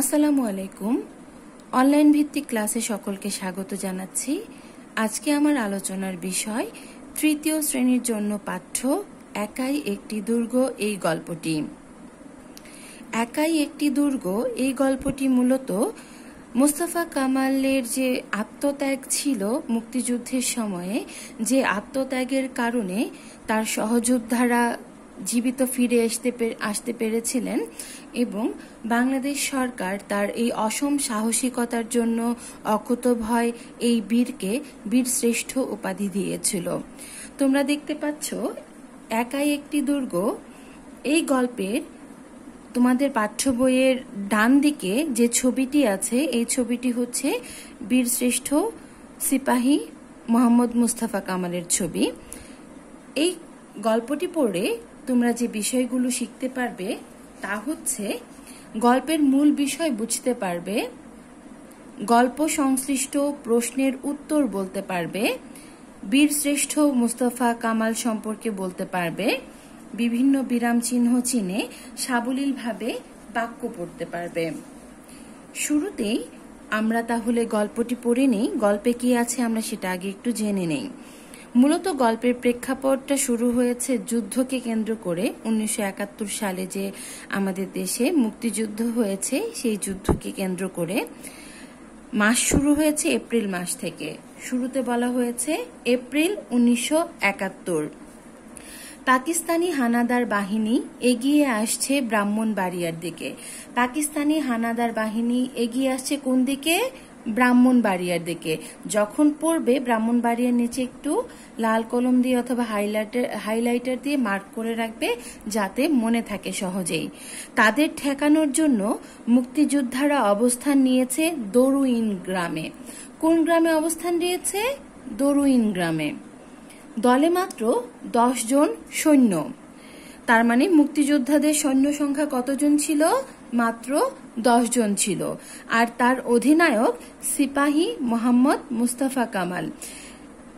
আসসালামু আলাইকুম। অনলাইন ভিত্তিক ক্লাসে সকলকে স্বাগত জানাচ্ছি। আজকে আমার আলোচনার বিষয়, তৃতীয় শ্রেণির জন্য পাঠ্য, একাই একটি দুর্গ, এই গল্পটি। একাই একটি দুর্গ, এই গল্পটি মূলত মোস্তফা কামালের যে আত্মত্যাগ ছিল মুক্তিযুদ্ধের সময়ে, যে আত্মত্যাগের কারণে তার সহযোদ্ধারা জীবিত ফিরে আসতে আসতে পেরেছিলেন এবং বাংলাদেশ সরকার তার এই অসম সাহসিকতার জন্য অকুতভয় এই বীরকে বীর শ্রেষ্ঠ উপাধি দিয়েছিল। তোমরা দেখতে পাচ্ছ, একাই একটি দুর্গ। এই গল্পের তোমাদের পাঠ্য বইয়ের ডান দিকে যে ছবিটি আছে, এই ছবিটি হচ্ছে বীরশ্রেষ্ঠ সিপাহী মোহাম্মদ মুস্তাফা কামালের ছবি। এই গল্পটি পড়ে তোমরা যে বিষয়গুলো শিখতে পারবে, তা হচ্ছে গল্পের মূল বিষয় বুঝতে পারবে, গল্প সংশ্লিষ্ট প্রশ্নের উত্তর বলতে পারবে, বীরশ্রেষ্ঠ মুস্তফা কামাল সম্পর্কে বলতে পারবে, বিভিন্ন বিরাম চিহ্ন চিনে সাবলীলভাবে বাক্য পড়তে পারবে। শুরুতেই আমরা তাহলে গল্পটি পড়ে নেই। গল্পে কি আছে আমরা সেটা আগে একটু জেনে নেই। মূলত গল্পের প্রেক্ষাপটটা শুরু হয়েছে যুদ্ধকে কেন্দ্র করে। উনিশশো একাত্তর সালে যে আমাদের দেশে মুক্তিযুদ্ধ হয়েছে, সেই যুদ্ধকে কেন্দ্র করে মাস শুরু হয়েছে এপ্রিল মাস থেকে। শুরুতে বলা হয়েছে এপ্রিল উনিশশো একাত্তর। পাকিস্তানি হানাদার বাহিনী এগিয়ে আসছে ব্রাহ্মণ ব্রাহ্মণবাড়িয়ার দিকে। পাকিস্তানি হানাদার বাহিনী এগিয়ে আসছে কোন দিকে? ব্রাহ্মণবাড়িয়ার দিকে। যখন পড়বে, ব্রাহ্মণবাড়িয়ার নিচে একটু লাল কলম দিয়ে অথবা হাইলাইটার হাইলাইটার দিয়ে মার্ক করে রাখবে যাতে মনে থাকে সহজেই। তাদের ঠেকানোর জন্য মুক্তিযোদ্ধারা অবস্থান নিয়েছে দরুইন গ্রামে। কোন গ্রামে অবস্থান নিয়েছে? দরুইন গ্রামে। দলে মাত্র জন সৈন্য। তার মানে মুক্তিযোদ্ধাদের সৈন্য সংখ্যা কতজন ছিল? মাত্র দশ জন ছিল। আর তার অধিনায়ক সিপাহী মোহাম্মদ মুস্তাফা কামাল।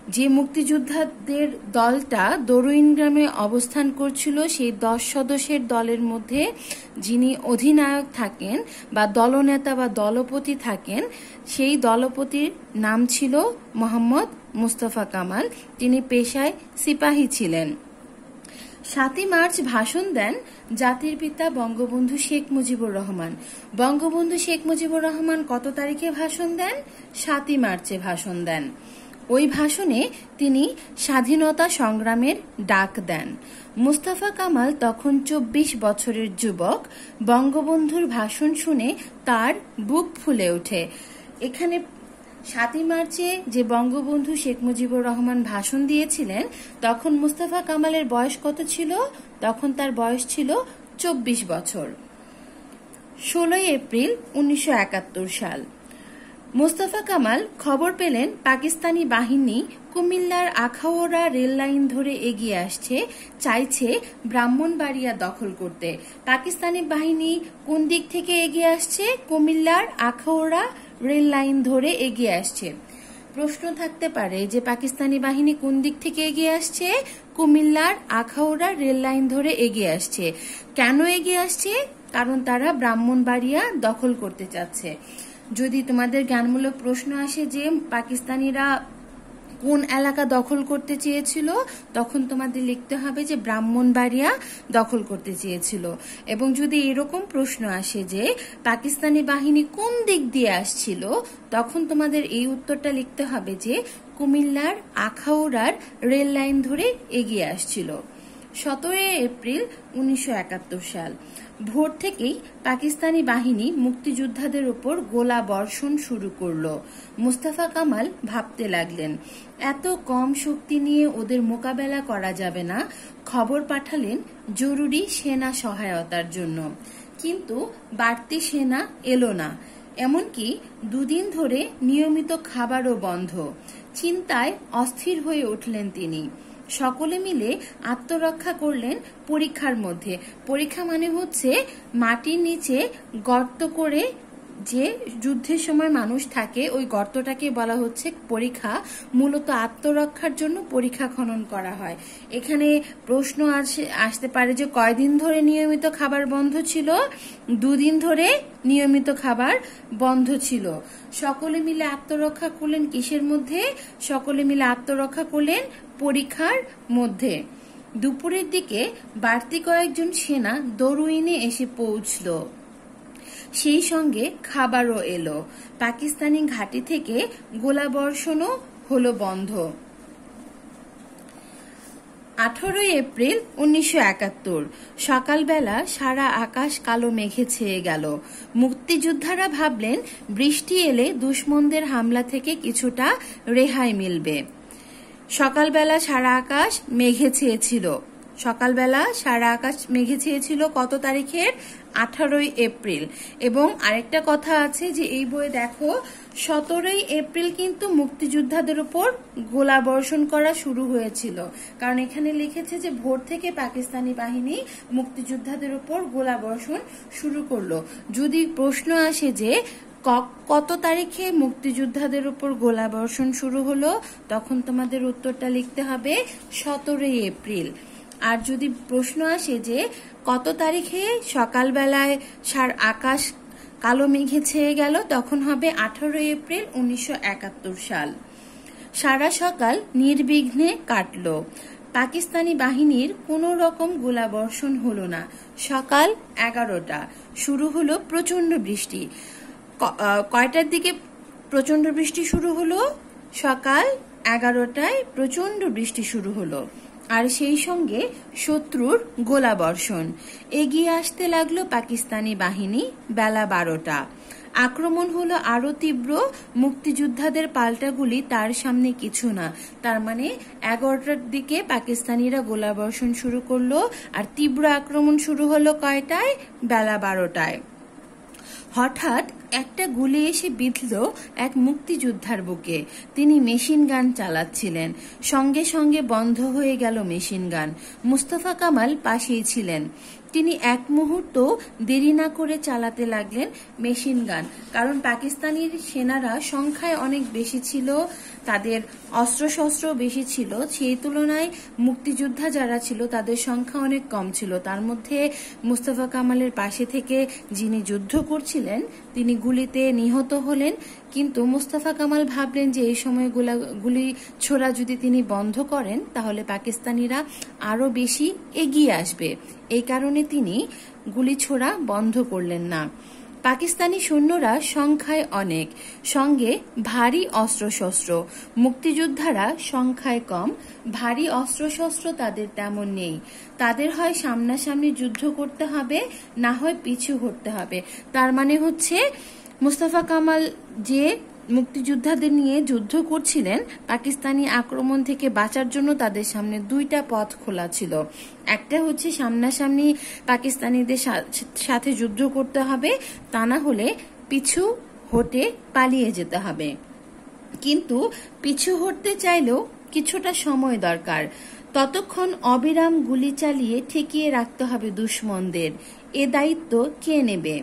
যে মুক্তিযোদ্ধাদের দলটা দরুইন গ্রামে অবস্থান করছিল, সেই দশ সদস্যের দলের মধ্যে যিনি অধিনায়ক থাকেন বা দলনেতা বা দলপতি থাকেন, সেই দলপতির নাম ছিল মোহাম্মদ মুস্তফা কামাল। তিনি পেশায় সিপাহী ছিলেন। সাতই মার্চ ভাষণ দেন জাতির পিতা বঙ্গবন্ধু শেখ মুজিবুর রহমান। বঙ্গবন্ধু শেখ মুজিবুর রহমান কত তারিখে ভাষণ দেন? সাতই মার্চে ভাষণ দেন। ওই ভাষণে তিনি স্বাধীনতা সংগ্রামের ডাক দেন। মুস্তাফা কামাল তখন চব্বিশ বছরের যুবক। বঙ্গবন্ধুর ভাষণ শুনে তার বুক ফুলে ওঠে। এখানে সাতই মার্চে যে বঙ্গবন্ধু শেখ মুজিবুর রহমান ভাষণ দিয়েছিলেন, তখন মুস্তাফা কামালের বয়স কত ছিল? তখন তার বয়স ছিল চব্বিশ বছর। ষোলোই এপ্রিল উনিশশো একাত্তর সাল। মোস্তফা কামাল খবর পেলেন পাকিস্তানি বাহিনী কুমিল্লার আখাওড়া রেল লাইন ধরে এগিয়ে আসছে, চাইছে ব্রাহ্মণবাড়িয়া দখল করতে। পাকিস্তানি বাহিনী কোন দিক থেকে এগিয়ে আসছে? কুমিল্লার আখাওড়া রেল লাইন ধরে এগিয়ে আসছে। প্রশ্ন থাকতে পারে যে পাকিস্তানি বাহিনী কোন দিক থেকে এগিয়ে আসছে? কুমিল্লার আখাউড়া রেল লাইন ধরে এগিয়ে আসছে। কেন এগিয়ে আসছে? কারণ তারা ব্রাহ্মণবাড়িয়া দখল করতে চাচ্ছে। যদি তোমাদের জ্ঞানমূলক প্রশ্ন আসে যে পাকিস্তানিরা কোন এলাকা দখল করতে চেয়েছিল, তখন তোমাদের লিখতে হবে যে ব্রাহ্মণবাড়িয়া দখল করতে চেয়েছিল। এবং যদি এরকম প্রশ্ন আসে যে পাকিস্তানি বাহিনী কোন দিক দিয়ে আসছিল, তখন তোমাদের এই উত্তরটা লিখতে হবে যে কুমিল্লার আখাউড়ার রেল লাইন ধরে এগিয়ে আসছিল। সতেরোই এপ্রিল উনিশশো একাত্তর সাল। ভোর থেকেই পাকিস্তানি বাহিনী মুক্তিযোদ্ধাদের উপর গোলা বর্ষণ শুরু করল। মুস্তাফা কামাল ভাবতে লাগলেন, এত কম শক্তি নিয়ে ওদের মোকাবেলা করা যাবে না, খবর পাঠালেন জরুরি সেনা সহায়তার জন্য। কিন্তু বাড়তি সেনা এলো না, এমনকি দুদিন ধরে নিয়মিত খাবারও বন্ধ। চিন্তায় অস্থির হয়ে উঠলেন তিনি। সকলে মিলে আত্মরক্ষা করলেন পরীক্ষার মধ্যে। পরীক্ষা মানে হচ্ছে মাটির নিচে গর্ত করে যে যুদ্ধের সময় মানুষ থাকে, ওই গর্তটাকে বলা হচ্ছে পরীক্ষা। মূলত আত্মরক্ষার জন্য পরীক্ষা খনন করা হয়। এখানে প্রশ্ন আসে- আসতে পারে যে কয়দিন ধরে নিয়মিত খাবার বন্ধ ছিল? দুদিন ধরে নিয়মিত খাবার বন্ধ ছিল। সকলে মিলে আত্মরক্ষা করলেন কিসের মধ্যে? সকলে মিলে আত্মরক্ষা করলেন পরীক্ষার মধ্যে। দুপুরের দিকে বাড়তি কয়েকজন সেনা দরুইনে এসে পৌঁছল। সেই সঙ্গে খাবারও এলো। পাকিস্তানি ঘাঁটি থেকে গোলাবর্ষণও হলো বন্ধ। আঠারোই এপ্রিল উনিশশো একাত্তর, সকালবেলা সারা আকাশ কালো মেঘে ছেয়ে গেল। মুক্তিযোদ্ধারা ভাবলেন, বৃষ্টি এলে দুশ্মনদের হামলা থেকে কিছুটা রেহাই মিলবে। সকালবেলা সারা আকাশ মেঘে ছেয়েছিল। সকালবেলা সারা আকাশ মেঘে ছেয়েছিল কত তারিখের? আঠারোই এপ্রিল। এবং আরেকটা কথা আছে যে এই বইয়ে দেখো, সতেরোই এপ্রিল কিন্তু মুক্তিযোদ্ধাদের উপর গোলা বর্ষণ করা শুরু হয়েছিল। কারণ এখানে লিখেছে যে ভোর থেকে পাকিস্তানি বাহিনী মুক্তিযোদ্ধাদের উপর গোলা বর্ষণ শুরু করল। যদি প্রশ্ন আসে যে কত তারিখে মুক্তিযোদ্ধাদের উপর গোলাবর্ষণ শুরু হলো, তখন তোমাদের উত্তরটা লিখতে হবে সতেরোই এপ্রিল। আর যদি প্রশ্ন আসে যে কত তারিখে সকালবেলায় সার আকাশ কালো মেঘে ছেয়ে গেল, তখন হবে আঠারোই এপ্রিল উনিশশো একাত্তর সাল। সারা সকাল নির্বিঘ্নে কাটল। পাকিস্তানি বাহিনীর কোনো রকম গোলাবর্ষণ হলো না। সকাল এগারোটা। শুরু হলো প্রচণ্ড বৃষ্টি। কয়টার দিকে প্রচণ্ড বৃষ্টি শুরু হলো? সকাল এগারোটায় প্রচণ্ড বৃষ্টি শুরু হলো। আর সেই সঙ্গে শত্রুর গোলাবর্ষণ। এগিয়ে আসতে লাগল পাকিস্তানি বাহিনী বেলা বারোটা। আক্রমণ হলো আরও তীব্র, মুক্তিযোদ্ধাদের পাল্টাগুলি তার সামনে কিছু না। তার মানে এগারোটার দিকে পাকিস্তানিরা গোলাবর্ষণ শুরু করল আর তীব্র আক্রমণ শুরু হলো কয়টায়? বেলা বারোটায়। হঠাৎ একটা গুলি এসে বিঁধল এক মুক্তিযোদ্ধার বুকে। তিনি মেশিন গান চালাচ্ছিলেন। সঙ্গে সঙ্গে বন্ধ হয়ে গেল মেশিন গান। মুস্তফা কামাল পাশেই ছিলেন। তিনি এক মুহূর্ত দেরি না করে চালাতে লাগলেন মেশিন গান। কারণ পাকিস্তানির সেনারা সংখ্যায় অনেক বেশি ছিল, তাদের অস্ত্রশস্ত্র বেশি ছিল। সেই তুলনায় মুক্তিযোদ্ধা যারা ছিল, তাদের সংখ্যা অনেক কম ছিল। তার মধ্যে মুস্তফা কামালের পাশে থেকে যিনি যুদ্ধ করছিলেন তিনি গুলিতে নিহত হলেন, কিন্তু মুস্তাফা কামাল ভাবলেন যে এই সময় গোলা ছোড়া যদি তিনি বন্ধ করেন, তাহলে পাকিস্তানিরা আরও বেশি এগিয়ে আসবে। এই কারণে তিনি গুলি ছোড়া বন্ধ করলেন না। পাকিস্তানি সৈন্যরা সংখ্যায় অনেক, সঙ্গে ভারী অস্ত্রশস্ত্র। মুক্তিযোদ্ধারা সংখ্যায় কম, ভারী অস্ত্রশস্ত্র তাদের তেমন নেই। তাদের হয় সামনাসামনি যুদ্ধ করতে হবে, না হয় পিছু হটতে হবে। তার মানে হচ্ছে, মুস্তাফা কামাল যে মুক্তিযোদ্ধাদের নিয়ে যুদ্ধ করছিলেন, পাকিস্তানি আক্রমণ থেকে বাঁচার জন্য তাদের সামনে দুইটা পথ খোলা ছিল। একটা হচ্ছে সামনাসামনি পাকিস্তানিদের সাথে যুদ্ধ করতে হবে, তা না হলে পিছু হটে পালিয়ে যেতে হবে। কিন্তু পিছু হটতে চাইলেও কিছুটা সময় দরকার। ততক্ষণ অবিরাম গুলি চালিয়ে ঠেকিয়ে রাখতে হবে দুশ্মনদের। এ দায়িত্ব কে নেবে?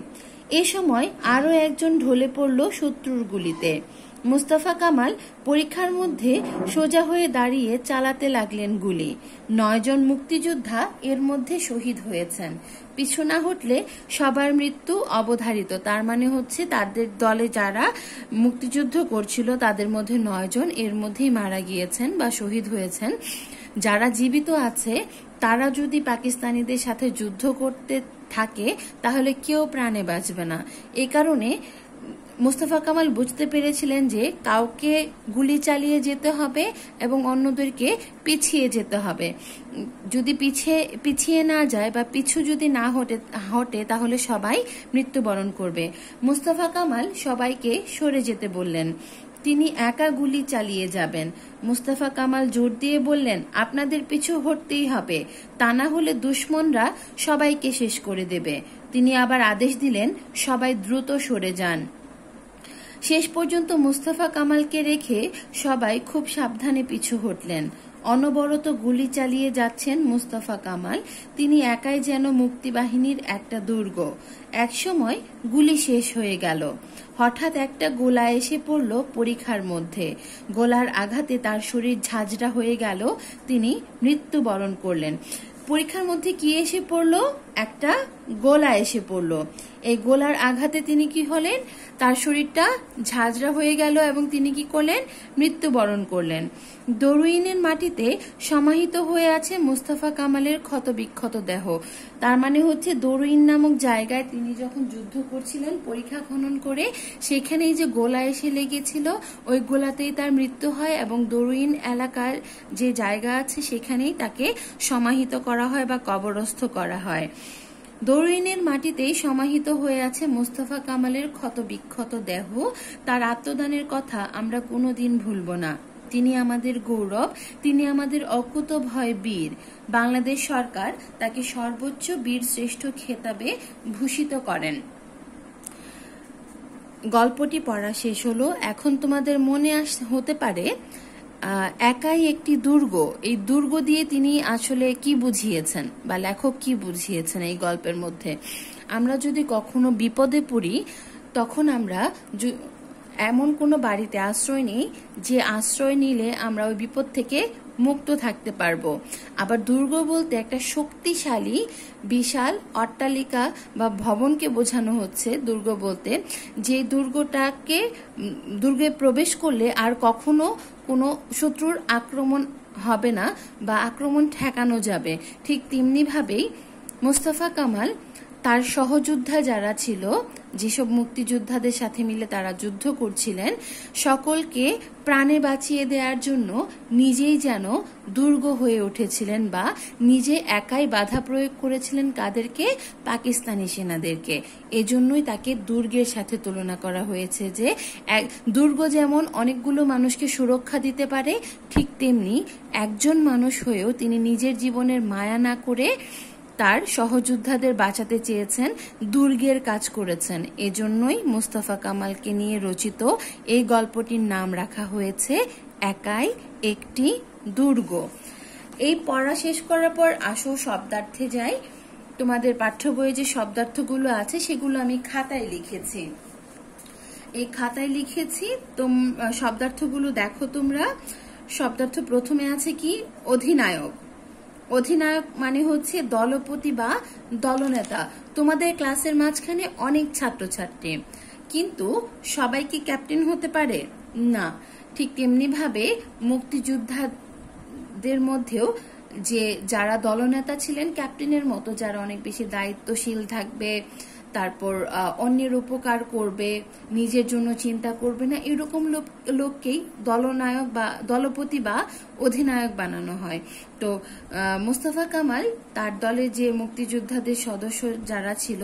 এ সময় আরও একজন ঢলে পড়ল শত্রুর গুলিতে। মুস্তাফা কামাল পরীক্ষার মধ্যে সোজা হয়ে দাঁড়িয়ে চালাতে লাগলেন গুলি। নয়জন মুক্তিযোদ্ধা এর মধ্যে শহীদ হয়েছেন। পিছু না হটলে সবার মৃত্যু অবধারিত। তার মানে হচ্ছে তাদের দলে যারা মুক্তিযুদ্ধ করছিল, তাদের মধ্যে নয়জন এর মধ্যেই মারা গিয়েছেন বা শহীদ হয়েছেন। যারা জীবিত আছে, তারা যদি পাকিস্তানিদের সাথে যুদ্ধ করতে থাকে, তাহলে কেউ প্রাণে বাঁচবে না। এ কারণে মুস্তফা কামাল বুঝতে পেরেছিলেন যে কাউকে গুলি চালিয়ে যেতে হবে এবং অন্যদেরকে পিছিয়ে যেতে হবে। যদি পিছিয়ে পিছিয়ে না যায় বা পিছু যদি না হটে হটে, তাহলে সবাই মৃত্যুবরণ করবে। মুস্তফা কামাল সবাইকে সরে যেতে বললেন। তিনি একা গুলি চালিয়ে যাবেন। মুস্তাফা কামাল জোর দিয়ে বললেন, আপনাদের পিছু হটতেই হবে। তা না হলে দুশ্মনরা সবাইকে শেষ করে দেবে। তিনি আবার আদেশ দিলেন, সবাই দ্রুত সরে যান। শেষ পর্যন্ত মুস্তাফা কামালকে রেখে সবাই খুব সাবধানে পিছু হটলেন। অনবরত গুলি চালিয়ে যাচ্ছেন মুস্তফা কামাল। তিনি একাই যেন মুক্তিবাহিনীর একটা দুর্গ। একসময় গুলি শেষ হয়ে গেল। হঠাৎ একটা গোলা এসে পড়ল পরীক্ষার মধ্যে। গোলার আঘাতে তার শরীর ঝাঁঝরা হয়ে গেল। তিনি মৃত্যুবরণ করলেন। পরীক্ষার মধ্যে কি এসে পড়ল? একটা গোলা এসে পড়ল। এই গোলার আঘাতে তিনি কি হলেন? তার শরীরটা ঝাঁঝরা হয়ে গেল এবং তিনি কি করলেন? মৃত্যুবরণ করলেন। দরুইনের মাটিতে সমাহিত হয়ে আছে মুস্তাফা কামালের ক্ষত বিক্ষত দেহ। তার মানে হচ্ছে দরুইন নামক জায়গায় তিনি যখন যুদ্ধ করছিলেন, পরীক্ষা খনন করে, সেখানেই যে গোলা এসে লেগেছিল, ওই গোলাতেই তার মৃত্যু হয় এবং দরুইন এলাকার যে জায়গা আছে, সেখানেই তাকে সমাহিত করা হয় বা কবরস্থ করা হয়। দরুইনের মাটিতেই সমাহিত হয়ে আছে মোস্তফা কামালের ক্ষত বিক্ষত দেহ। তার আত্মদানের কথা আমরা কোনোদিন ভুলব না। তিনি আমাদের গৌরব, তিনি আমাদের অকুত ভয় বীর। বাংলাদেশ সরকার তাকে সর্বোচ্চ বীর শ্রেষ্ঠ খেতাবে ভূষিত করেন। গল্পটি পড়া শেষ হলো। এখন তোমাদের মনে আস, হতে পারে একাই একটি দুর্গ। এই দুর্গ দিয়ে তিনি আসলে কি বুঝিয়েছেন বা লেখক কি বুঝিয়েছেন এই গল্পের মধ্যে? আমরা যদি কখনো বিপদে পড়ি, তখন আমরা এমন কোনো বাড়িতে আশ্রয় নেই যে আশ্রয় নিলে আমরা ওই বিপদ থেকে মুক্ত থাকতে পারব। আবার দুর্গ বলতে একটা শক্তিশালী, বিশাল অট্টালিকা বা ভবনকে বোঝানো হচ্ছে দুর্গ বলতে। যে দুর্গটাকে দুর্গে প্রবেশ করলে আর কখনো কোনো শত্রুর আক্রমণ হবে না বা আক্রমণ ঠেকানো যাবে। ঠিক তেমনিভাবেই মোস্তফা কামাল তার সহযোদ্ধা যারা ছিল, যেসব মুক্তিযোদ্ধাদের সাথে মিলে তারা যুদ্ধ করছিলেন, সকলকে প্রাণে বাঁচিয়ে দেওয়ার জন্য নিজেই যেন দুর্গ হয়ে উঠেছিলেন বা নিজে একাই বাধা প্রয়োগ করেছিলেন কাদেরকে? পাকিস্তানি সেনাদেরকে। এজন্যই তাকে দুর্গের সাথে তুলনা করা হয়েছে যে, এক, দুর্গ যেমন অনেকগুলো মানুষকে সুরক্ষা দিতে পারে, ঠিক তেমনি একজন মানুষ হয়েও তিনি নিজের জীবনের মায়া না করে তার সহযোদ্ধাদের বাঁচাতে চেয়েছেন, দুর্গের কাজ করেছেন। এজন্যই মুস্তফা কামালকে নিয়ে রচিত এই গল্পটির নাম রাখা হয়েছে, একাই একটি দুর্গ। এই পড়া শেষ করার পর আসো শব্দার্থে যাই। তোমাদের পাঠ্য বইয়ে যে শব্দার্থগুলো আছে, সেগুলো আমি খাতায় লিখেছি। এই খাতায় লিখেছি, তোম শব্দার্থগুলো দেখো তোমরা। শব্দার্থ প্রথমে আছে কি? অধিনায়ক। অধিনায়ক মানে হচ্ছে দলপতি বা দলনেতা। তোমাদের ক্লাসের মাঝখানে অনেক ছাত্রছাত্রী। কিন্তু সবাই কি ক্যাপ্টেন হতে পারে? না। ঠিক তেমনি ভাবে মুক্তিযোদ্ধাদের মধ্যেও যে যারা দলনেতা ছিলেন ক্যাপ্টেনের মতো, যারা অনেক বেশি দায়িত্বশীল থাকবে তারপর অন্যের উপকার করবে, নিজের জন্য চিন্তা করবে না, এরকম লোক, লোককেই দলনায়ক বা দলপতি বা অধিনায়ক বানানো হয়। তো মুস্তফা কামাল তার দলে যে মুক্তিযোদ্ধাদের সদস্য যারা ছিল,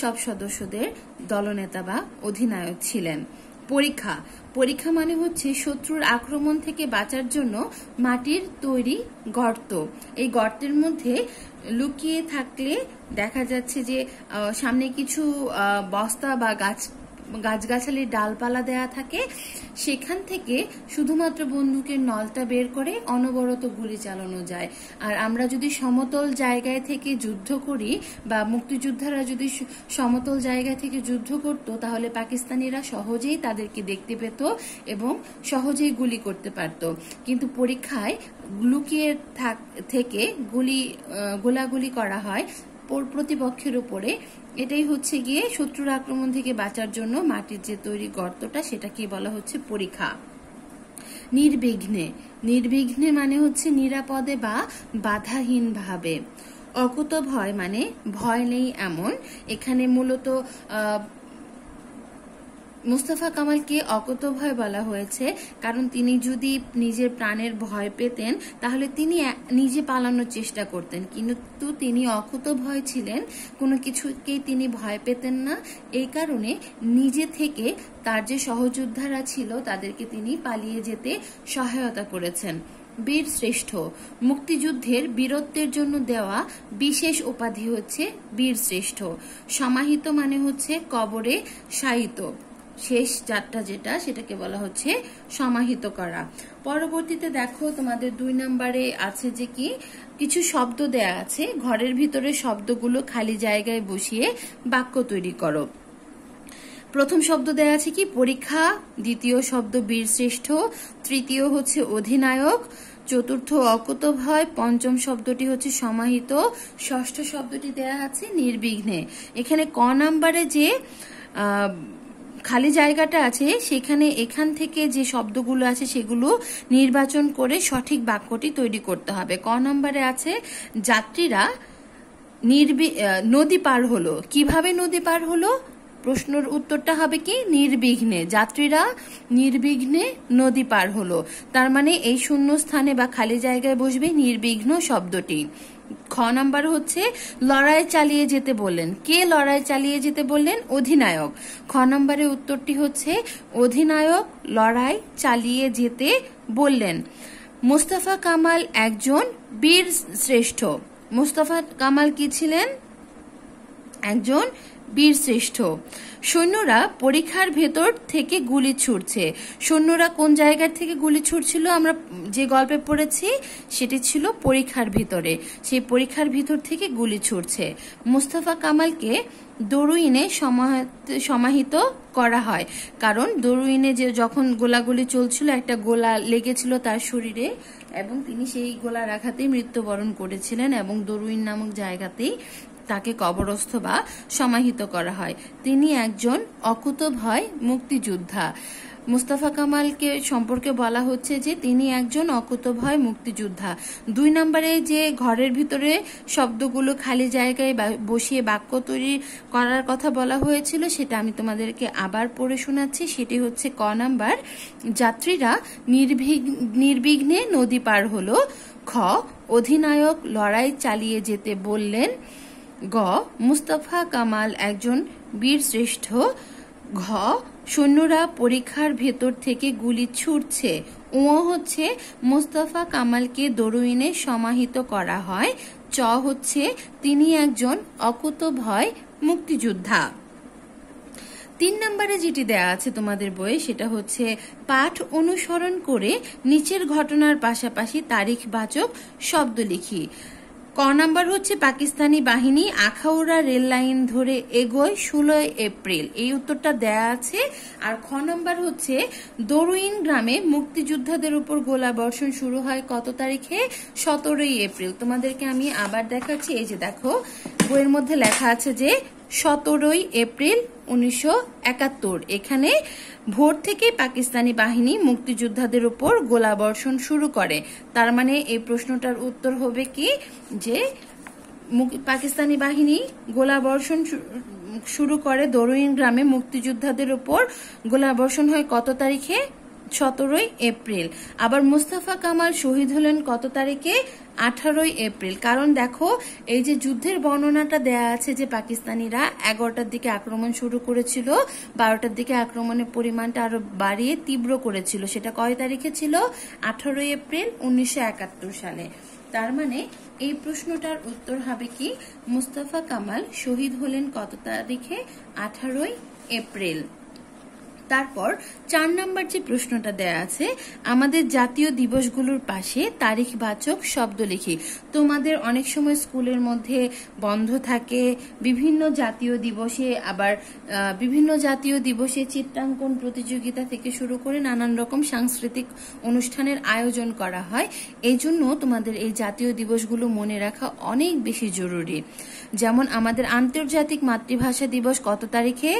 সব সদস্যদের দলনেতা বা অধিনায়ক ছিলেন। পরীক্ষা। পরীক্ষা মানে হচ্ছে শত্রুর আক্রমণ থেকে বাঁচার জন্য মাটির তৈরি গর্ত। এই গর্তের মধ্যে লুকিয়ে থাকলে দেখা যাচ্ছে যে সামনে কিছু বস্তা বা গাছ গাছগাছালির ডালপালা দেয়া থাকে, সেখান থেকে শুধুমাত্র বন্দুকের নলটা বের করে অনবরত গুলি চালানো যায়। আর আমরা যদি সমতল জায়গায় থেকে যুদ্ধ করি, বা মুক্তিযোদ্ধারা যদি সমতল জায়গা থেকে যুদ্ধ করত, তাহলে পাকিস্তানিরা সহজেই তাদেরকে দেখতে পেত এবং সহজেই গুলি করতে পারত। কিন্তু পরীক্ষায় লুকিয়ে থেকে গুলি গোলাগুলি করা হয় প্রতিপক্ষের উপরে। এটাই হচ্ছে গিয়ে শত্রুর আক্রমণ থেকে বাঁচার জন্য মাটির যে তৈরি গর্তটা সেটাকে বলা হচ্ছে পরীক্ষা। নির্বিঘ্নে। নির্বিঘ্নে মানে হচ্ছে নিরাপদে বা বাধাহীন ভাবে অকুত ভয় মানে ভয় নেই এমন। এখানে মূলত মুস্তফা কামালকে অকতভয় বলা হয়েছে, কারণ তিনি যদি নিজের প্রাণের ভয় পেতেন, তাহলে তিনি নিজে পালানোর চেষ্টা করতেন। কিন্তু তিনি অকুত ভয় ছিলেন, কোনো কিছুকেই তিনি ভয় পেতেন না। এই কারণে নিজে থেকে তার যে সহযোদ্ধারা ছিল, তাদেরকে তিনি পালিয়ে যেতে সহায়তা করেছেন। বীর শ্রেষ্ঠ, মুক্তিযুদ্ধের বীরত্বের জন্য দেওয়া বিশেষ উপাধি হচ্ছে বীর শ্রেষ্ঠ। সমাহিত মানে হচ্ছে কবরে সাহিত্য শেষ চারটা যেটা, সেটাকে বলা হচ্ছে সমাহিত করা। পরবর্তীতে দেখো তোমাদের দুই নম্বরে আছে যে কি, কিছু শব্দ দেয়া আছে, ঘরের ভিতরে শব্দগুলো খালি জায়গায় বসিয়ে বাক্য তৈরি করো। প্রথম শব্দ দেয়া আছে কি, পরীক্ষা, দ্বিতীয় শব্দ বীর শ্রেষ্ঠ তৃতীয় হচ্ছে অধিনায়ক, চতুর্থ অকুত ভয়, পঞ্চম শব্দটি হচ্ছে সমাহিত, ষষ্ঠ শব্দটি দেয়া আছে নির্বিঘ্নে। এখানে ক নাম্বারে যে খালি জায়গাটা আছে, সেখানে এখান থেকে যে শব্দগুলো আছে সেগুলো নির্বাচন করে সঠিক বাক্যটি তৈরি করতে হবে। ক নম্বরে আছে, যাত্রীরা নদী পার হলো। কীভাবে নদী পার হলো? প্রশ্নের উত্তরটা হবে কি? নির্বিঘ্নে। যাত্রীরা নির্বিঘ্নে নদী পার হলো। তার মানে এই শূন্য স্থানে বা খালি জায়গায় বসবে নির্বিঘ্ন শব্দটি। খ নাম্বার হচ্ছে লড়াই চালিয়ে যেতে বললেন। কে লড়াই চালিয়ে যেতে বললেন? অধিনায়ক। খ নম্বরের উত্তরটি হচ্ছে অধিনায়ক লড়াই চালিয়ে যেতে বললেন। মুস্তাফা কামাল একজন বীর শ্রেষ্ঠ। মুস্তাফা কামাল কি ছিলেন? একজন বীর শ্রেষ্ঠ সৈন্যরা পরীক্ষার ভেতর থেকে গুলি ছুটছে সৈন্যরা কোন জায়গার থেকে গুলি ছুটছিল আমরা যে গল্পে পড়েছি, সেটি ছিল পরীক্ষার ভিতরে। সেই পরীক্ষার ভিতর থেকে গুলি ছুটছে মুস্তফা কামালকে দরুইনে সমাহিত করা হয়। কারণ দরুইনে যে যখন গোলাগুলি চলছিল, একটা গোলা লেগেছিল তার শরীরে এবং তিনি সেই গোলার আঘাতেই মৃত্যুবরণ করেছিলেন এবং দরুইন নামক জায়গাতেই তাকে কবরস্থ বা সমাহিত করা হয়। তিনি একজন অকুত ভয় মুক্তিযোদ্ধা। মুস্তাফা কামালকে সম্পর্কে বলা হচ্ছে যে, তিনি একজন অকুত ভয় মুক্তিযোদ্ধা। দুই নম্বরে যে ঘরের ভিতরে শব্দগুলো খালি জায়গায় বসিয়ে বাক্য তৈরি করার কথা বলা হয়েছিল, সেটা আমি তোমাদেরকে আবার পড়ে শোনাচ্ছি। সেটি হচ্ছে ক নাম্বার, যাত্রীরা নির্বিঘ্নে নদী পার হলো। খ, অধিনায়ক লড়াই চালিয়ে যেতে বললেন। গ, মুস্তফা কামাল একজন বীর শ্রেষ্ঠ ঘ, সৈন্যরা পরীক্ষার ভেতর থেকে গুলি ছুটছে ও হচ্ছে মুস্তফা কামালকে দরুইনে সমাহিত করা হয়। চ হচ্ছে তিনি একজন অকুত ভয় মুক্তিযোদ্ধা। তিন নম্বরে যেটি দেয়া আছে তোমাদের বইয়ে, সেটা হচ্ছে পাঠ অনুসরণ করে নিচের ঘটনার পাশাপাশি তারিখবাচক শব্দ লিখি। ক নাম্বার হচ্ছে পাকিস্তানি বাহিনী আখাউড়া রেল লাইন ধরে এগোয় ষোলোই এপ্রিল। এই উত্তরটা দেয়া আছে। আর খ নাম্বার হচ্ছে, দরুইন গ্রামে মুক্তিযোদ্ধাদের উপর গোলা বর্ষণ শুরু হয় কত তারিখে? সতেরোই এপ্রিল। তোমাদেরকে আমি আবার দেখাচ্ছি। এই যে দেখো বইয়ের মধ্যে লেখা আছে যে, সতেরোই এপ্রিল উনিশশো একাত্তর। এখানে ভোর থেকে পাকিস্তানি বাহিনী মুক্তিযোদ্ধাদের উপর গোলাবর্ষণ শুরু করে। তার মানে এই প্রশ্নটার উত্তর হবে কি? যে পাকিস্তানি বাহিনী গোলাবর্ষণ শুরু করে দরুইন গ্রামে মুক্তিযোদ্ধাদের উপর। গোলাবর্ষণ হয় কত তারিখে? সতেরোই এপ্রিল। আবার মুস্তাফা কামাল শহীদ হলেন কত তারিখে? আঠারোই এপ্রিল। কারণ দেখো, এই যে যুদ্ধের বর্ণনাটা দেয়া আছে যে পাকিস্তানিরা এগারোটার দিকে আক্রমণ শুরু করেছিল, বারোটার দিকে আক্রমণের পরিমাণটা আরও বাড়িয়ে তীব্র করেছিল। সেটা কয় তারিখে ছিল? আঠারোই এপ্রিল উনিশশো একাত্তর সালে। তার মানে এই প্রশ্নটার উত্তর হবে কি? মুস্তাফা কামাল শহীদ হলেন কত তারিখে? আঠারোই এপ্রিল। তারপর চার নাম্বার যে প্রশ্নটা দেয়া আছে, আমাদের জাতীয় দিবসগুলোর পাশে তারিখবাচক শব্দ লিখি তোমাদের অনেক সময় স্কুলের মধ্যে বন্ধ থাকে, বিভিন্ন জাতীয় দিবসে আবার বিভিন্ন জাতীয় দিবসে চিত্রাঙ্কন প্রতিযোগিতা থেকে শুরু করে নানান রকম সাংস্কৃতিক অনুষ্ঠানের আয়োজন করা হয়। এই জন্য তোমাদের এই জাতীয় দিবসগুলো মনে রাখা অনেক বেশি জরুরি। যেমন আমাদের আন্তর্জাতিক মাতৃভাষা দিবস কত তারিখে?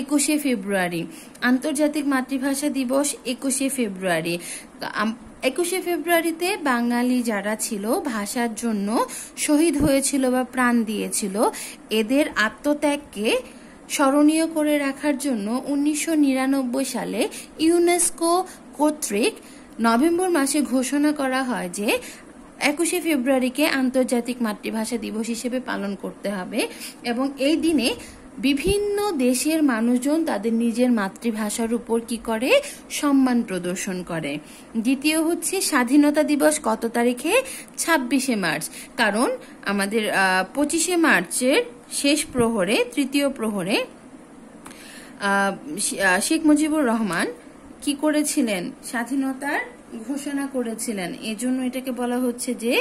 একুশে ফেব্রুয়ারি। আন্তর্জাতিক মাতৃভাষা দিবস একুশে ফেব্রুয়ারি। একুশে ফেব্রুয়ারিতে বাঙালি যারা ছিল, ভাষার জন্য শহীদ হয়েছিল বা প্রাণ দিয়েছিল, এদের আত্মত্যাগকে স্মরণীয় করে রাখার জন্য উনিশশো নিরানব্বই সালে ইউনেস্কো কর্তৃক নভেম্বর মাসে ঘোষণা করা হয় যে একুশে ফেব্রুয়ারিকে আন্তর্জাতিক মাতৃভাষা দিবস হিসেবে পালন করতে হবে এবং এই দিনে বিভিন্ন দেশের মানুষজন তাদের নিজের মাতৃভাষার উপর কি করে? সম্মান প্রদর্শন করে। দ্বিতীয় হচ্ছে স্বাধীনতা দিবস কত তারিখে? ছাব্বিশে মার্চ। কারণ আমাদের পঁচিশে মার্চের শেষ প্রহরে, তৃতীয় প্রহরে শেখ মুজিবুর রহমান কি করেছিলেন? স্বাধীনতার ঘোষণা করেছিলেন। এজন্য এটাকে বলা হচ্ছে যে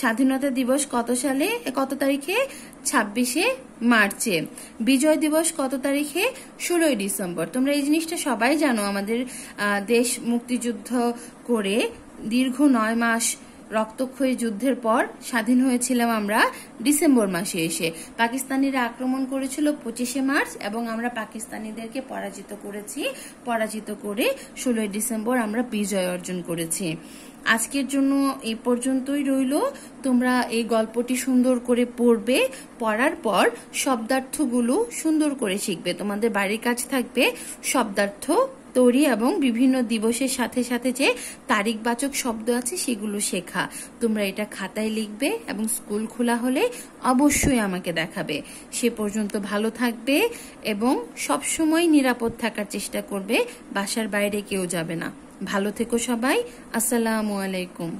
স্বাধীনতা দিবস কত সালে, কত তারিখে? ছাব্বিশে মার্চে। বিজয় দিবস কত তারিখে? ষোলোই ডিসেম্বর। তোমরা এই জিনিসটা সবাই জানো, আমাদের দেশ মুক্তিযুদ্ধ করে দীর্ঘ নয় মাস রক্তক্ষয়ী যুদ্ধের পর স্বাধীন হয়েছিলাম আমরা ডিসেম্বর মাসে এসে। পাকিস্তানিরা আক্রমণ করেছিল পঁচিশে মার্চ এবং আমরা পাকিস্তানিদেরকে পরাজিত করেছি। পরাজিত করে ষোলোই ডিসেম্বর আমরা বিজয় অর্জন করেছি। আজকের জন্য এই পর্যন্তই রইল। তোমরা এই গল্পটি সুন্দর করে পড়বে, পড়ার পর শব্দার্থগুলো সুন্দর করে শিখবে। তোমাদের বাড়ির কাজ থাকবে শব্দার্থ, তৈরি এবং বিভিন্ন দিবসের সাথে সাথে যে তারিখবাচক শব্দ আছে সেগুলো শেখা। তোমরা এটা খাতায় লিখবে এবং স্কুল খোলা হলে অবশ্যই আমাকে দেখাবে। সে পর্যন্ত ভালো থাকবে এবং সবসময় নিরাপদ থাকার চেষ্টা করবে। বাসার বাইরে কেউ যাবে না। ভালো থেকো সবাই। আসসালামু আলাইকুম।